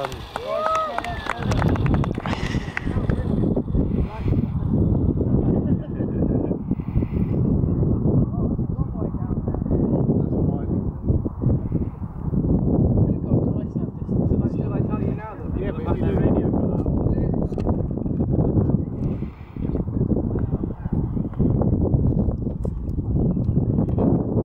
abi.